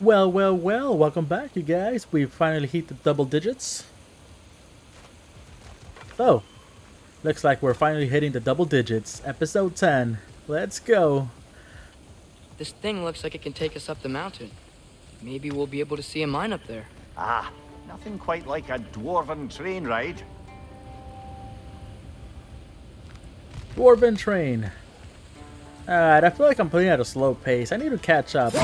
Well, well, well, welcome back, you guys. We finally hit the double digits. So, looks like we're finally hitting the double digits. Episode 10. Let's go. This thing looks like it can take us up the mountain. Maybe we'll be able to see a mine up there. Ah, nothing quite like a dwarven train ride. Dwarven train. Alright, I feel like I'm playing at a slow pace. I need to catch up.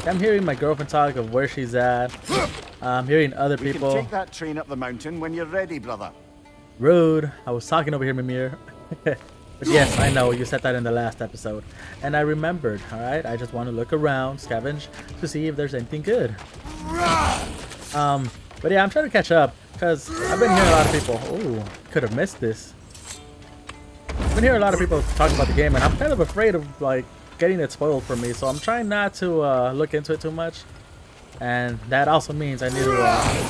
Like, I'm hearing my girlfriend talk of where she's at. I'm hearing other We people. can take that train up the mountain when you're ready, brother. Rude. I was talking over here, Mimir. but yes, I know you said that in the last episode, and I remembered. All right, I just want to look around, scavenge to see if there's anything good. Um, but yeah, I'm trying to catch up because I've been hearing a lot of people. Ooh, could have missed this. I've been hearing a lot of people talk about the game, and I'm kind of afraid of like getting it spoiled for me. So I'm trying not to uh, look into it too much, and that also means I need to uh,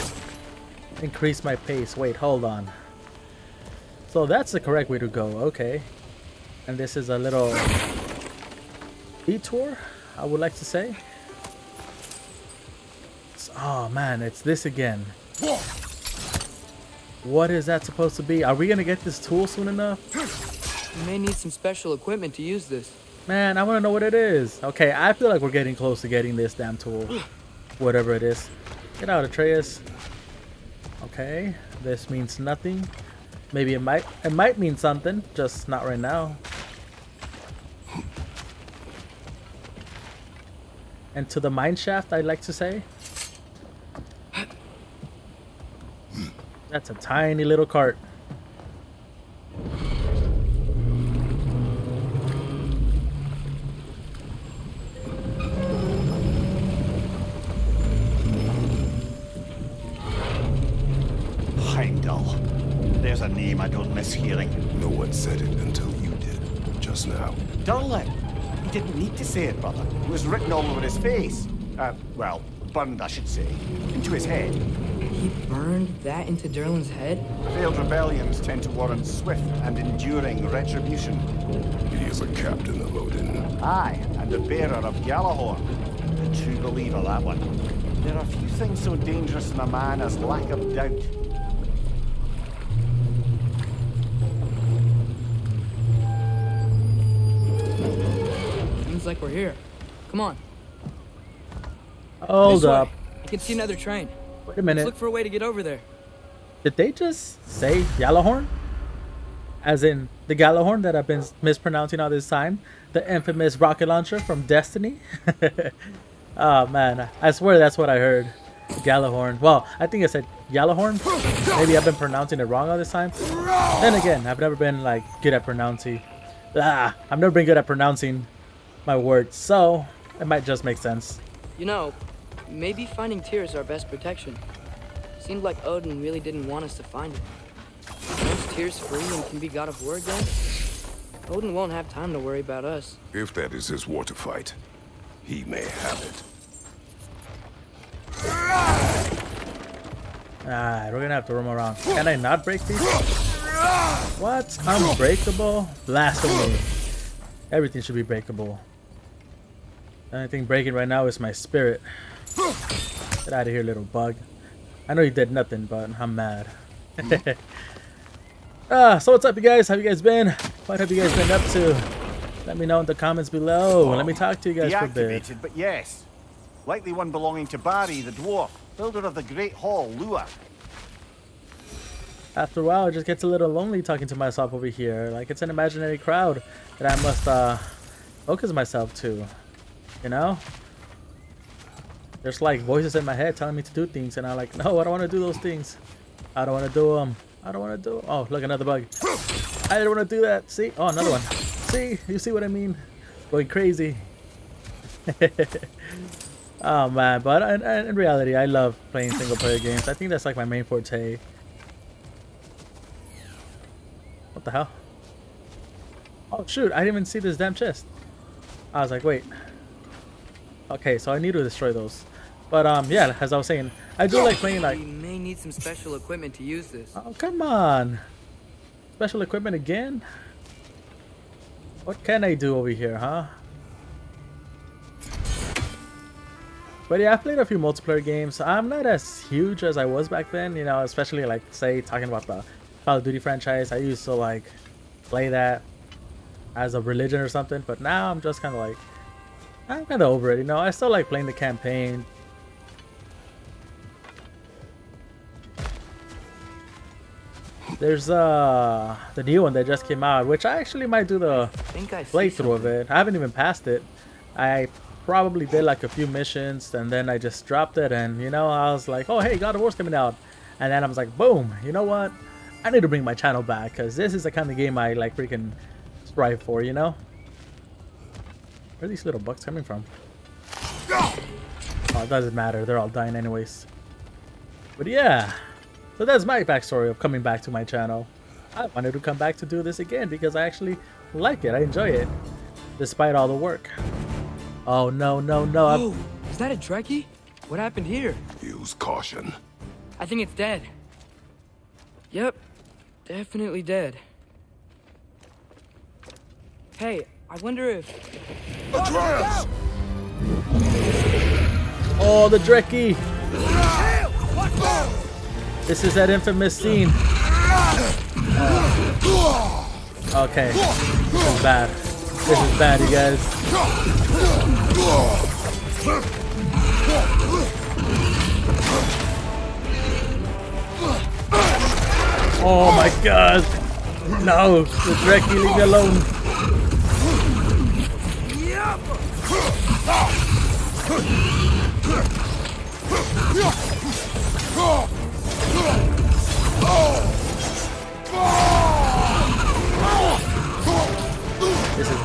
increase my pace. Wait, hold on. So that's the correct way to go, okay. And this is a little detour, I would like to say. It's- oh man, it's this again. What is that supposed to be? Are we gonna get this tool soon enough? You may need some special equipment to use this. Man, I wanna know what it is. Okay, I feel like we're getting close to getting this damn tool. Whatever it is. Get out, Atreus. Okay, this means nothing. Maybe it might it might mean something, just not right now. And to the mineshaft, I'd like to say. That's a tiny little cart. Hearing. No one said it until you did, just now. Durlin. He didn't need to say it, brother. It was written all over his face. Uh, well, burned, I should say. Into his head. He burned that into Durlin's head? Failed rebellions tend to warrant swift and enduring retribution. He is a captain of Odin. Aye, and the bearer of Gjallarhorn. A true believer, that one. There are few things so dangerous in a man as lack of doubt. Like we're here. Come on. Hold this way. up. I can see another train. Wait a Let's minute. look for a way to get over there. Did they just say Gjallarhorn? As in the Gjallarhorn that I've been mispronouncing all this time? The infamous rocket launcher from Destiny? oh man, I swear that's what I heard. Gjallarhorn. Well, I think I said Gjallarhorn. Maybe I've been pronouncing it wrong all this time. Then again, I've never been like good at pronouncing. Ah, I've never been good at pronouncing my words, so it might just make sense. You know, maybe finding Tyr is our best protection. Seemed like Odin really didn't want us to find it. Once Tyr's free and can be god of war again, Odin won't have time to worry about us. If that is his war to fight, he may have it. Alright, we're gonna have to roam around. Can I not break these? What? Unbreakable? Blasphemy. Everything should be breakable. The only thing breaking right now is my spirit. Get out of here, little bug. I know you did nothing, but I'm mad. ah, so what's up, you guys? How you guys been? What have you guys been up to? Let me know in the comments below. Let me talk to you guys for a bit. But yes. Likely one belonging to Barry, the dwarf, builder of the Great Hall, Lua. After a while, it just gets a little lonely talking to myself over here. Like it's an imaginary crowd that I must uh, focus myself to. You know? There's like voices in my head telling me to do things, and I'm like, no, I don't want to do those things. I don't want to do them. I don't want to do. Oh, look, another bug. I didn't want to do that. See? Oh, another one. See? You see what I mean? Going crazy. oh man, but in, in reality, I love playing single player games. I think that's like my main forte. What the hell? Oh shoot, I didn't even see this damn chest. I was like, wait. Okay, so I need to destroy those. But um, yeah, as I was saying, I do like playing like. We may need some special equipment to use this. Oh come on! Special equipment again? What can I do over here, huh? But yeah, I've played a few multiplayer games. I'm not as huge as I was back then, you know, especially like say talking about the Call of Duty franchise. I used to like play that as a religion or something, but now I'm just kind of like I'm kind of over it, you know. I still like playing the campaign. There's uh the new one that just came out, which I actually might do the think I see playthrough of it. I haven't even passed it. I probably did like a few missions and then I just dropped it and you know I was like, oh hey, God of War's coming out, and then I was like, boom, you know what? I need to bring my channel back because this is the kind of game I like freaking strive for, you know. Where are these little bucks coming from? Oh, it doesn't matter. They're all dying anyways. But yeah, so that's my backstory of coming back to my channel. I wanted to come back to do this again because I actually like it. I enjoy it, despite all the work. Oh no, no, no! I'm- Oh, is that a Dreki? What happened here? Use caution. I think it's dead. Yep, definitely dead. Hey, I wonder if. Atreus! Oh, the Dreki! This is that infamous scene. Okay, this is bad. This is bad, you guys. Oh my god! No! The Dreki, leave me alone!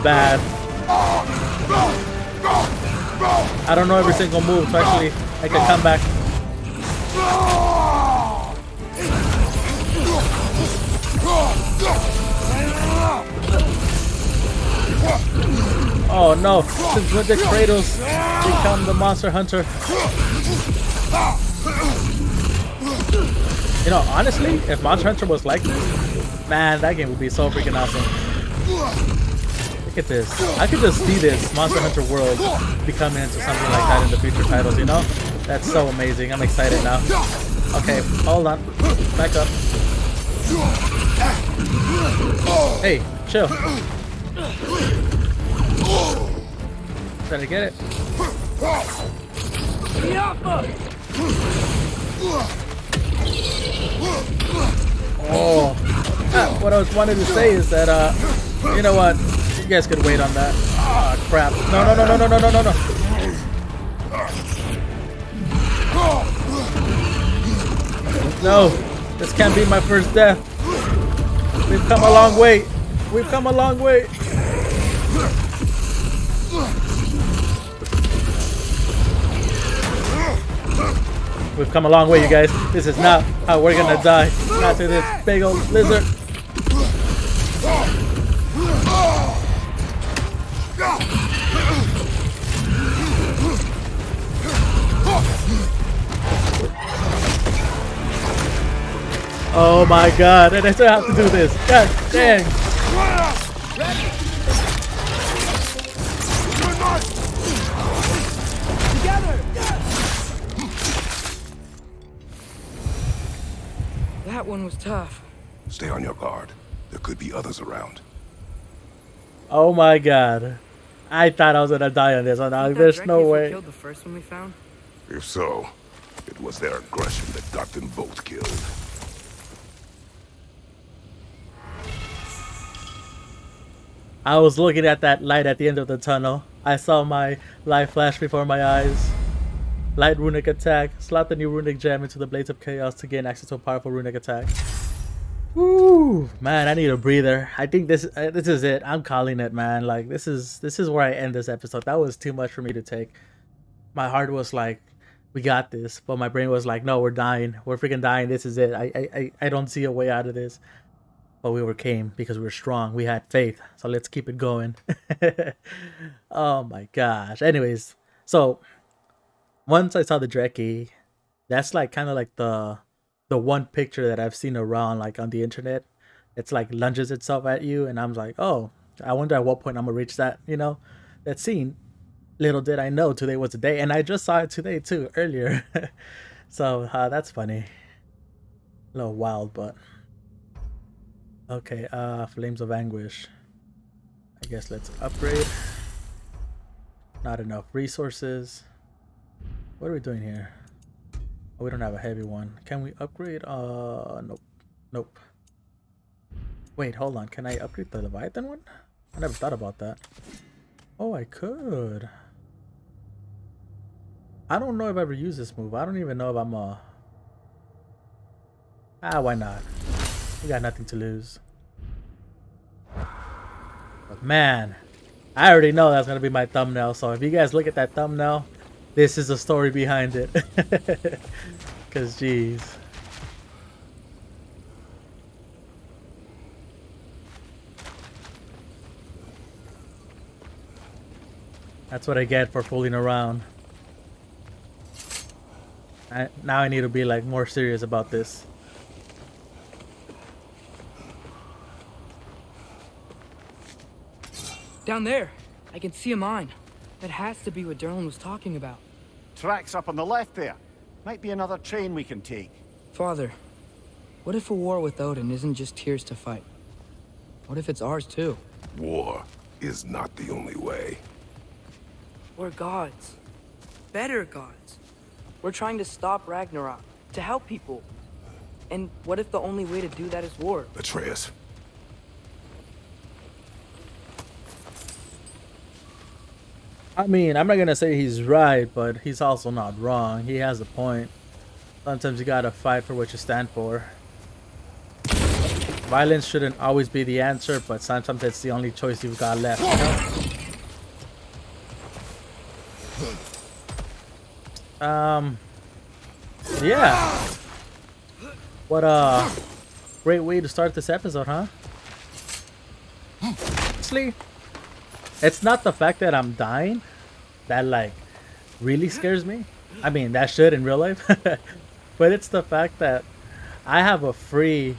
Bad. I don't know every single move, so actually I can come back. Oh no, since with the Kratos become the monster hunter. You know, honestly, if Monster Hunter was like this, man, that game would be so freaking awesome. Look at this. I could just see this Monster Hunter world becoming into something like that in the future titles, you know? That's so amazing. I'm excited now. Okay, hold on. Back up. Hey, chill. Try to get it. Oh, ah, what I was wanting to say is that, uh, you know what? You guys could wait on that. Ah, crap. No, no, no, no, no, no, no, no, no. No, this can't be my first death. We've come a long way. We've come a long way. We've come a long way, you guys. This is not how we're gonna die. Not to this big old lizard. Oh my god, and I still have to do this. God dang. That one was tough. Stay on your guard. There could be others around. Oh my god. I thought I was gonna die on this one. Think that There's no way. Killed the first one we found. If so, it was their aggression that got them both killed. I was looking at that light at the end of the tunnel. I saw my light flash before my eyes. Light runic attack. Slot the new runic gem into the Blades of Chaos to gain access to a powerful runic attack. Woo! Man, I need a breather. I think this uh, this is it. I'm calling it, man. Like this is this is where I end this episode. That was too much for me to take. My heart was like, "We got this," but my brain was like, "No, we're dying. We're freaking dying. This is it. I I, I don't see a way out of this." But we overcame because we were strong. We had faith. So let's keep it going. oh my gosh. Anyways, so once I saw the Dreki, that's like kind of like the the one picture that I've seen around like on the internet. It's like lunges itself at you, and I'm like, oh, I wonder at what point I'm gonna reach that, you know, that scene. Little did I know today was the day, and I just saw it today too, earlier. so uh, that's funny. A little wild, but okay. Uh, Flames of Anguish. I guess let's upgrade. Not enough resources. What are we doing here? Oh, we don't have a heavy one. Can we upgrade? Uh, nope. Nope. Wait, hold on. Can I upgrade the Leviathan one? I never thought about that. Oh, I could. I don't know if I ever use this move. I don't even know if I'm a... Ah, why not? We got nothing to lose. But man, I already know that's going to be my thumbnail. So if you guys look at that thumbnail, this is the story behind it. Because, jeez. That's what I get for fooling around. I, now I need to be like more serious about this. Down there, I can see a mine. That has to be what Durlin was talking about. Tracks up on the left there. Might be another train we can take. Father, what if a war with Odin isn't just Tyr's to fight? What if it's ours too? War is not the only way. We're gods. Better gods. We're trying to stop Ragnarok, to help people. And what if the only way to do that is war? Atreus, I mean, I'm not gonna say he's right, but he's also not wrong. He has a point. Sometimes you gotta fight for what you stand for. Violence shouldn't always be the answer, but sometimes it's the only choice you've got left. You know? Um. Yeah. What a great way to start this episode, huh? Honestly, it's not the fact that I'm dying that like really scares me. I mean, that should in real life. but it's the fact that I have a free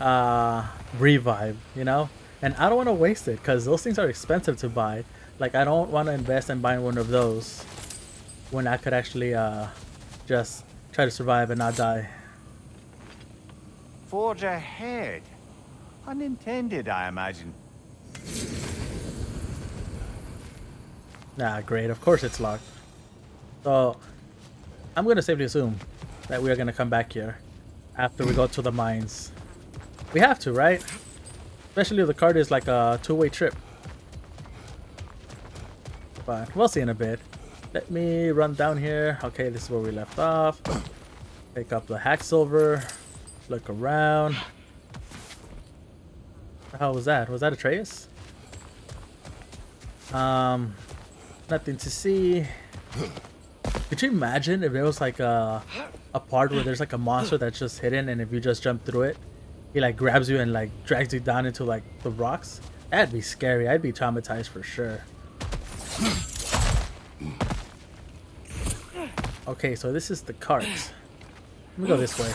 uh revive, you know? And I don't want to waste it cuz those things are expensive to buy. Like I don't want to invest in buying one of those when I could actually uh just try to survive and not die. Forge ahead. Unintended, I imagine. Nah, great. Of course it's locked. So, I'm going to safely assume that we are going to come back here after we go to the mines. We have to, right? Especially if the card is like a two-way trip. But we'll see in a bit. Let me run down here. Okay, this is where we left off. Pick up the hack silver. Look around. Hell was that? Was that a Atreus? Um, nothing to see. Could you imagine if there was like a a part where there's like a monster that's just hidden, and if you just jump through it, he like grabs you and like drags you down into like the rocks? That'd be scary. I'd be traumatized for sure. Okay, so this is the cart. Let me go this way.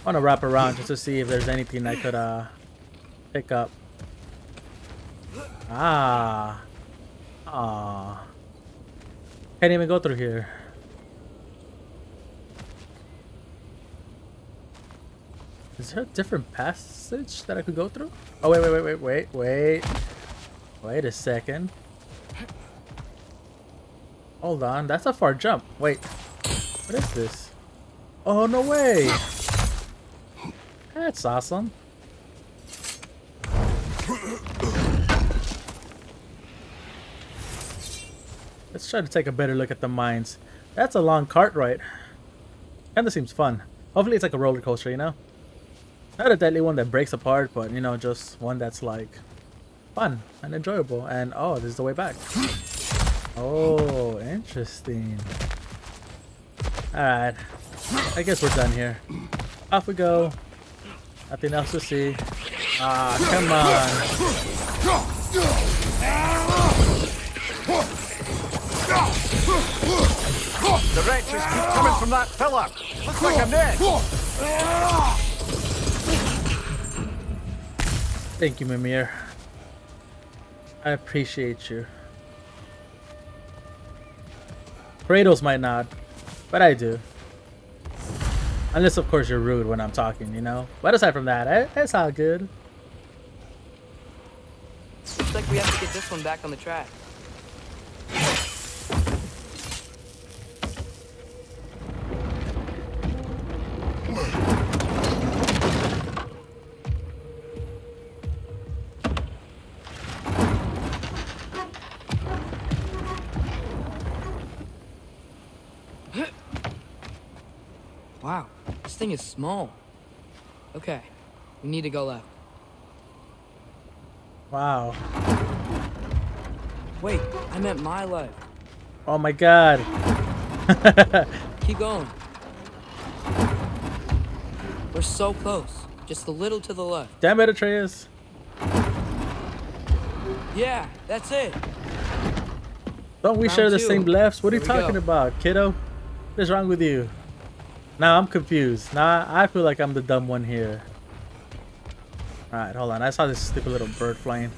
I want to wrap around just to see if there's anything I could uh pick up. Ah. Ah. Can't even go through here. Is there a different passage that I could go through? Oh, wait, wait, wait, wait, wait, wait. Wait a second. Hold on, that's a far jump. Wait, what is this? Oh, no way. That's awesome. Let's try to take a better look at the mines. That's a long cart ride. Kinda seems fun. Hopefully it's like a roller coaster, you know? Not a deadly one that breaks apart, but you know, just one that's like fun and enjoyable. And oh, this is the way back. Oh, interesting. Alright. I guess we're done here. Off we go. Nothing else to see. Ah, come on. The wretches keep coming from that pillar. Looks like a net. Thank you, Mimir. I appreciate you. Kratos might not, but I do. Unless, of course, you're rude when I'm talking, you know? But aside from that, it's all good. Looks like we have to get this one back on the track. Thing is small. Okay, we need to go left. Wow. Wait, I meant my left. Oh my god. Keep going. We're so close. Just a little to the left. Damn it, Atreus. Yeah, that's it. Don't we Round share the two. same lefts? What are you talking go. about, kiddo? What is wrong with you? Now I'm confused. Now I feel like I'm the dumb one here. Alright, hold on. I saw this stupid little bird flying.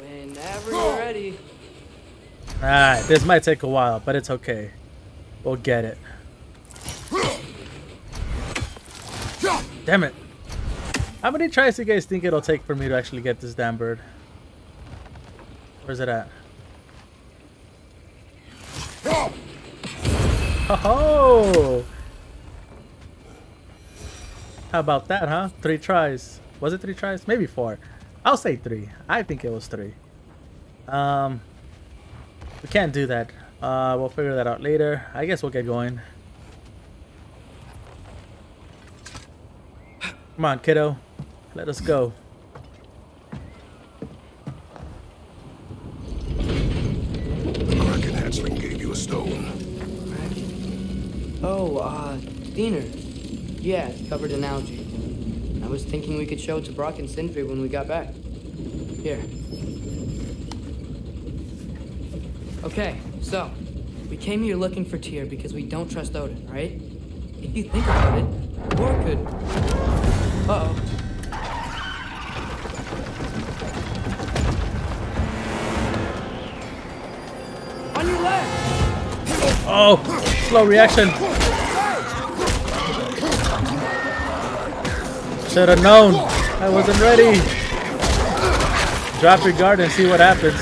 Whenever you're ready. Alright, this might take a while, but it's okay. We'll get it. Damn it. How many tries do you guys think it'll take for me to actually get this damn bird? Where's it at? Oh! How about that, huh? Three tries. Was it three tries? Maybe four. I'll say three. I think it was three. Um, we can't do that. Uh, we'll figure that out later. I guess we'll get going. Come on, kiddo. Let us go. The Kraken hatchling gave you a stone. Oh, uh, Diener. Yeah, it's covered in algae. I was thinking we could show it to Brok and Sindri when we got back. Here. Okay, so, we came here looking for Tyr because we don't trust Odin, right? If you think about it, War could... Uh-oh. On your left! Oh, slow reaction. Should have known. I wasn't ready. Drop your guard and see what happens.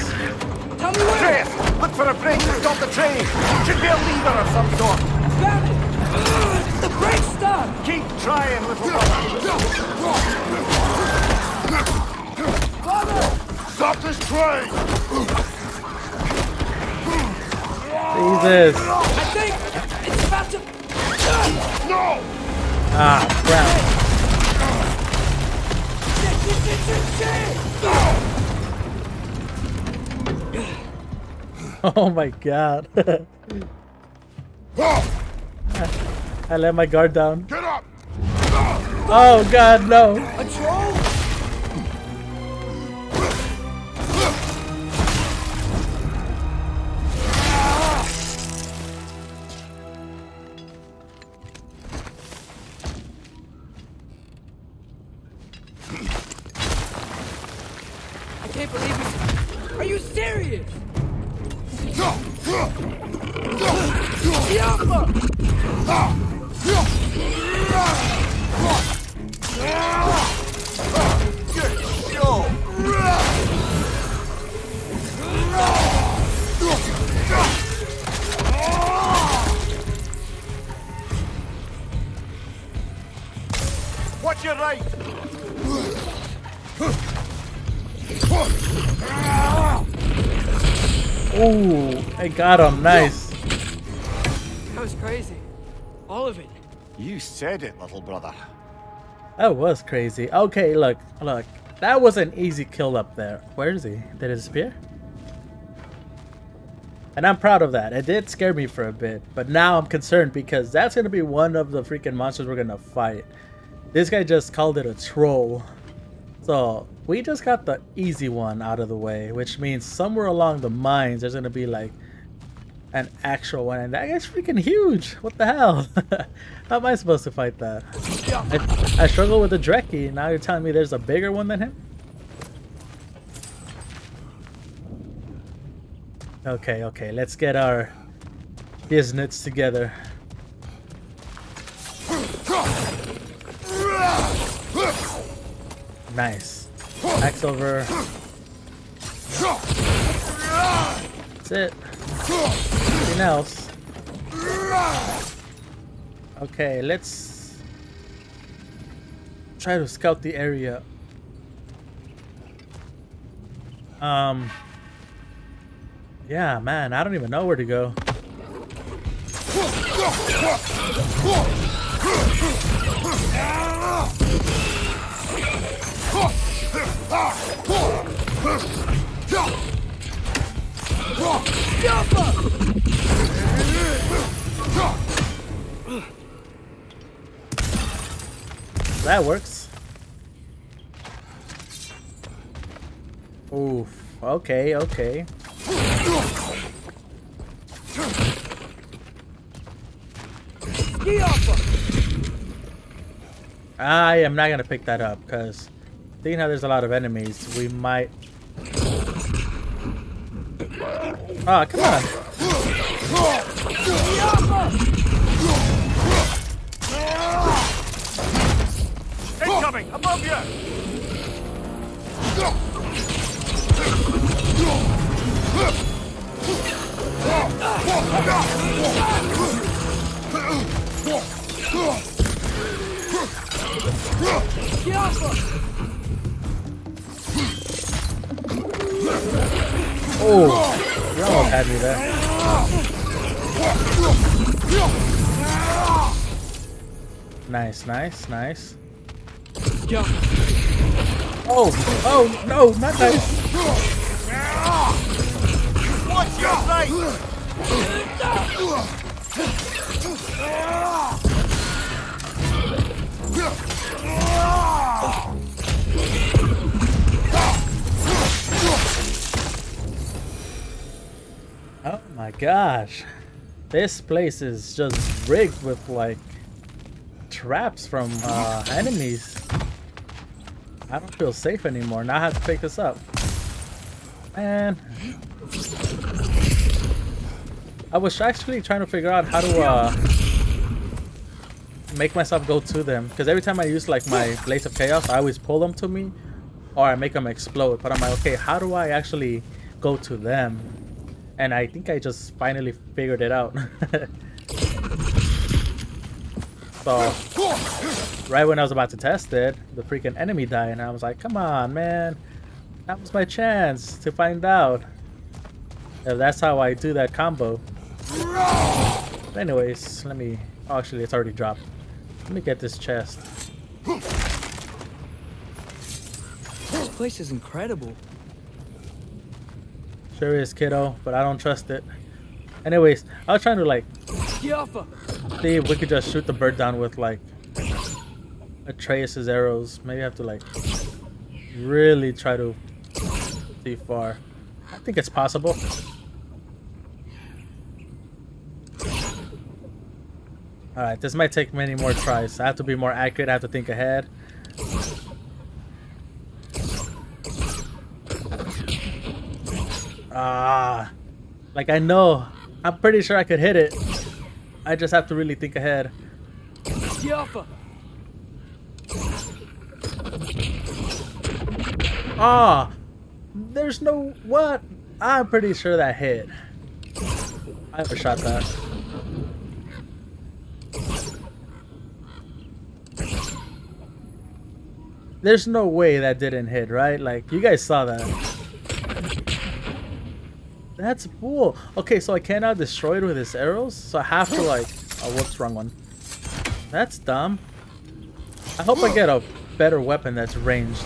Tell me where! Atreus, look for a break to stop the train. Should be a lever of some sort. Found it! The brake stop! Keep trying, little brother. Stop this train! Jesus. I think it's about to... No! Ah, crap. Oh my god. I let my guard down. Get up! Oh god, no. Can't believe it. Are you serious? Yamma! I got him. Nice. That was crazy. All of it. You said it, little brother. That was crazy. Okay, look, look. That was an easy kill up there. Where is he? Did it disappear? And I'm proud of that. It did scare me for a bit, but now I'm concerned because that's gonna be one of the freaking monsters we're gonna fight. This guy just called it a troll. So we just got the easy one out of the way, which means somewhere along the mines there's gonna be like an actual one, and that guy's freaking huge. What the hell? How am I supposed to fight that? I, I struggle with the Dreki. Now you're telling me there's a bigger one than him? Okay, okay, let's get our business together. Nice. Axe over. That's it. Nothing else. Okay, let's try to scout the area. Um. Yeah, man, I don't even know where to go. That works. Oof. Okay, okay. I am not gonna pick that up because seeing how there's a lot of enemies, we might. Ah, oh, come on. Incoming! Above you! Oh, you almost had me there. Nice, nice, nice. Oh, oh, no, not nice. Watch your sight! My gosh. This place is just rigged with like traps from uh, enemies. I don't feel safe anymore. Now I have to pick this up. Man. I was actually trying to figure out how to uh, make myself go to them. Because every time I use like my Blades of Chaos, I always pull them to me. Or I make them explode. But I'm like, okay, how do I actually go to them? And I think I just finally figured it out. so, right when I was about to test it, the freaking enemy died, and I was like, come on, man. That was my chance to find out. If that's how I do that combo. But anyways, let me... Oh, actually, it's already dropped. Let me get this chest. This place is incredible. Sure is, kiddo, but I don't trust it. Anyways, I was trying to, like, see if we could just shoot the bird down with, like, Atreus' arrows. Maybe I have to, like, really try to see far. I think it's possible. Alright, this might take many more tries. I have to be more accurate, I have to think ahead. Ah, like I know, I'm pretty sure I could hit it. I just have to really think ahead. Ah, there's no what? I'm pretty sure that hit. I overshot that. There's no way that didn't hit, right? Like you guys saw that. That's cool. Okay, so I cannot destroy it with his arrows, so I have to like. Oh, whoops, wrong one. That's dumb. I hope I get a better weapon that's ranged.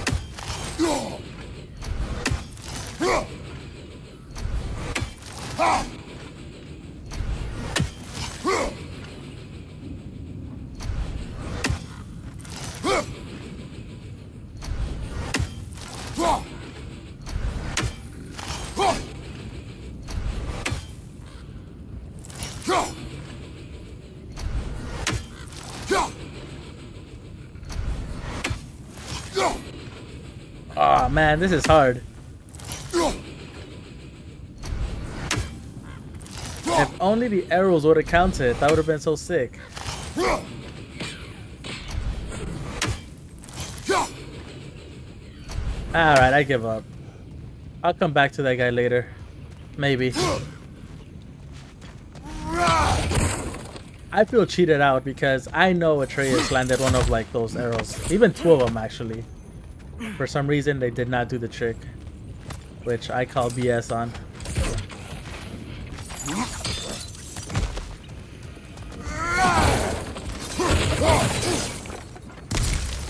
Oh man, this is hard. If only the arrows would have counted, that would have been so sick. Alright, I give up. I'll come back to that guy later. Maybe. I feel cheated out because I know Atreus landed one of like those arrows. Even two of them actually. For some reason they did not do the trick. Which I call BS on.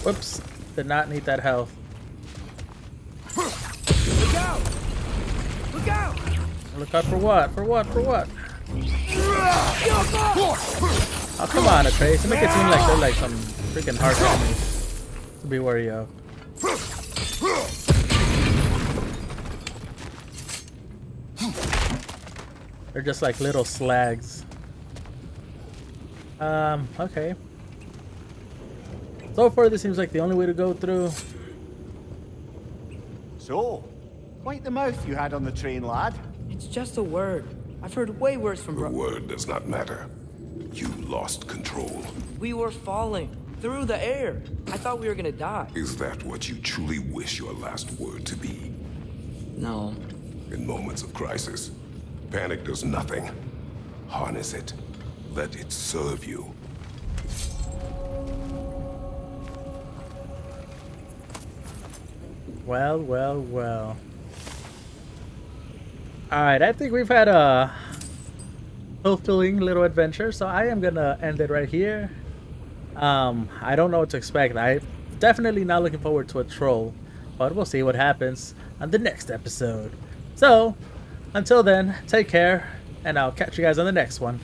Whoops. Did not need that health. Look out! Look out! Look out for what? For what? For what? Oh, come on, Atreus. Make it seem like they're like some freaking hard enemies to be wary of. They're just like little slags. Um, okay. So far, this seems like the only way to go through. So, quite the mouth you had on the train, lad. It's just a word. I've heard way worse from The word does not matter. You lost control. We were falling through the air. I thought we were gonna die. Is that what you truly wish your last word to be? No. In moments of crisis, panic does nothing. Harness it. Let it serve you. Well, well, well. Alright, I think we've had a fulfilling little adventure, so I am gonna end it right here. Um, I don't know what to expect. I'm definitely not looking forward to a troll, but we'll see what happens on the next episode. So, until then, take care, and I'll catch you guys on the next one.